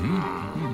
Mm-hmm.